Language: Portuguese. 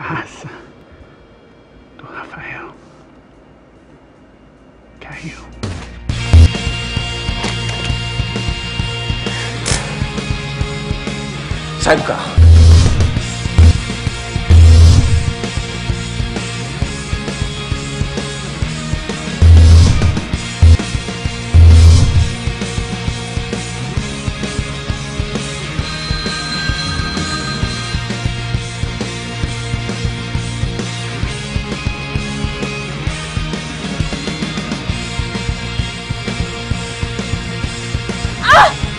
casa do Rafael caiu. Sai do carro. 啊！